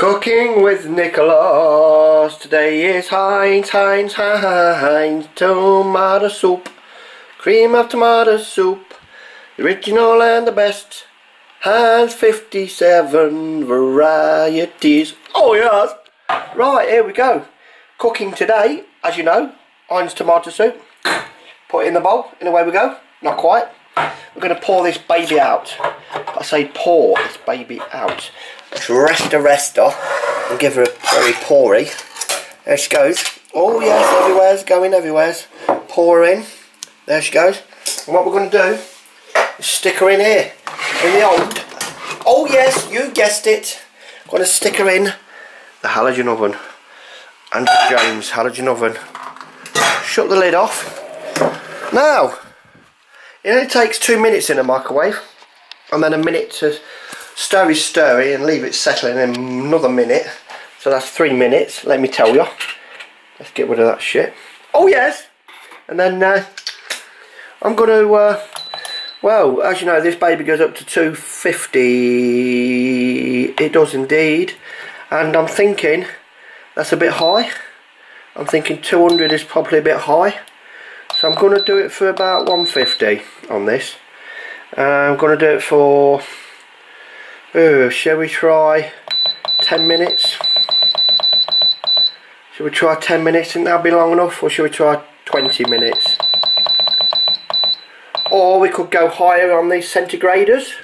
Cooking with Nickolarse. Today is Heinz, Heinz, Heinz tomato soup. Cream of tomato soup. The original and the best. Heinz 57 varieties. Oh yes. Right, here we go. Cooking today, as you know, Heinz tomato soup. Put it in the bowl, and away we go. Not quite. We're going to pour this baby out. I say pour this baby out. Rest the rest off and give her a very poury. There she goes. Oh yes, everywhere's going everywhere's. Pour in. There she goes. And what we're going to do is stick her in here. In the old... Oh yes, you guessed it. I'm going to stick her in the halogen oven. Andrew James halogen oven. Shut the lid off. Now, it only takes two minutes in a microwave. And then a minute to stirry stirry and leave it settling in another minute. So that's three minutes let me tell you let's get rid of that shit. Oh yes! And then uh, I'm to uh, well as you know this baby goes up to 250 it does indeed. And I'm thinking that's a bit high. I'm thinking 200 is probably a bit high. So I'm to do it for about 150 on this Uh, I'm going to do it for Oh, shall we try 10 minutes? Shall we try 10 minutes and that'll be long enough or shall we try 20 minutes? Or we could go higher on these centigrados.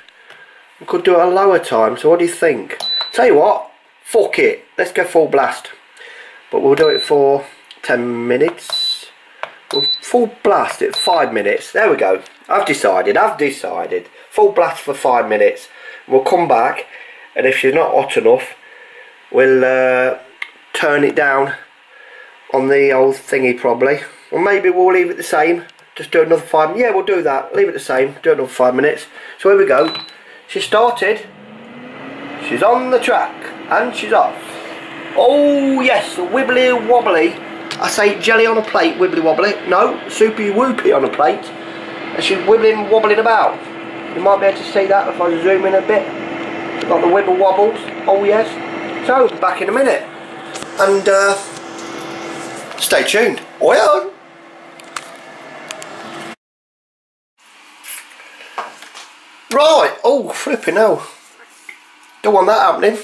We could do a lower time, so what do you think? Tell you what, fuck it, let's go full blast. But we'll do it for 10 minutes. Full blast it 5 minutes. There we go. I've decided, I've decided. Full blast for 5 minutes. We'll come back and if she's not hot enough we'll uh, turn it down on the old thingy probably or maybe we'll leave it the same just do another five yeah we'll do that leave it the same do another five minutes so here we go she started she's on the track and she's off oh yes wibbly wobbly I say jelly on a plate wibbly wobbly no soupy whoopy on a plate and she's wibbling wobbling about you might be able to see that if I zoom in a bit. Got the wibble wobbles. Oh yes. So, back in a minute. And uh, stay tuned. Well. Right. Oh, flipping hell. Don't want that happening.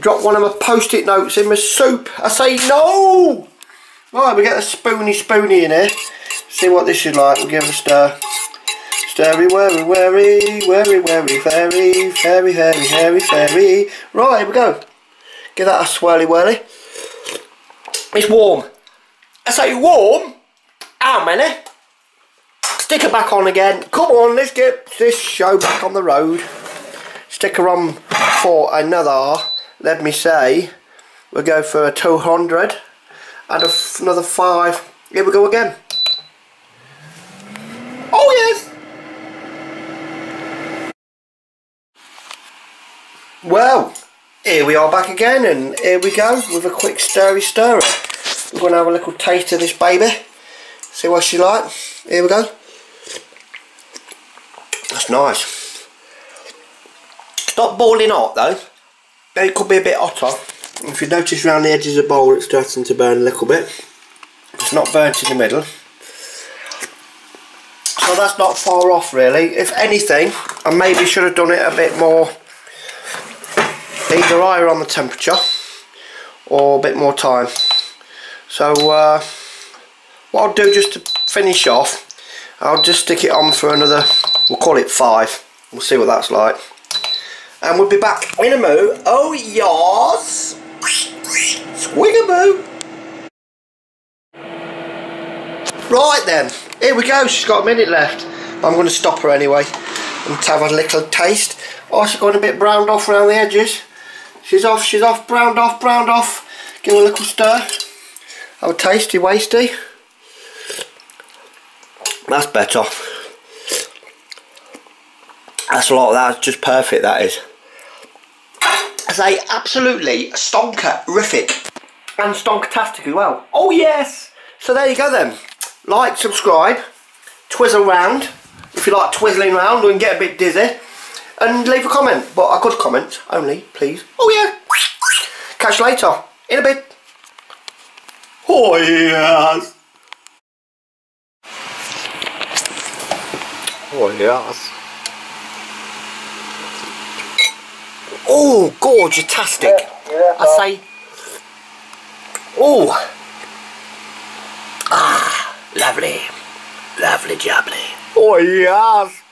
Drop one of my post-it notes in my soup. I say no! Right, we get a spoony spoony in here. See what this is like. We'll give it a stir. Stirry, worry, worry, worry, worry, fairy, fairy, fairy, fairy, fairy. Right, here we go. Give that a swirly whirly. It's warm. I say warm? How many? Stick it back on again. Come on, let's get this show back on the road. Stick her on for another, let me say, we'll go for a 200 and another five. Here we go again. Oh yes! Well, here we are back again and here we go with a quick stirry stirrer. We're going to have a little taste of this baby. See what she like. Here we go. That's nice. Stop boiling hot though. It could be a bit hotter. If you notice around the edges of the bowl it's starting to burn a little bit. It's not burnt in the middle. So that's not far off really. If anything, I maybe should have done it a bit more either higher on the temperature or a bit more time so uh, what I'll do just to finish off I'll just stick it on for another we'll call it five we'll see what that's like and we'll be back in a moo oh yes squigaboo right then here we go she's got a minute left I'm going to stop her anyway and have a little taste oh she's going a bit browned off around the edges She's off, she's off, browned off, browned off. Give her a little stir. Oh, tasty, wasty. That's better. That's a lot of that. just perfect, that is. I say absolutely stonker-rific. And stonkertastic as well. Oh, yes! So there you go then. Like, subscribe, twizzle round. If you like twizzling around and get a bit dizzy and leave a comment, but a good comment only, please. Oh yeah. Catch you later. In a bit. Oh yes. Oh yes. Oh, gorgeous-tastic. I say. Oh. Ah, lovely. Lovely jubbly. Oh yes.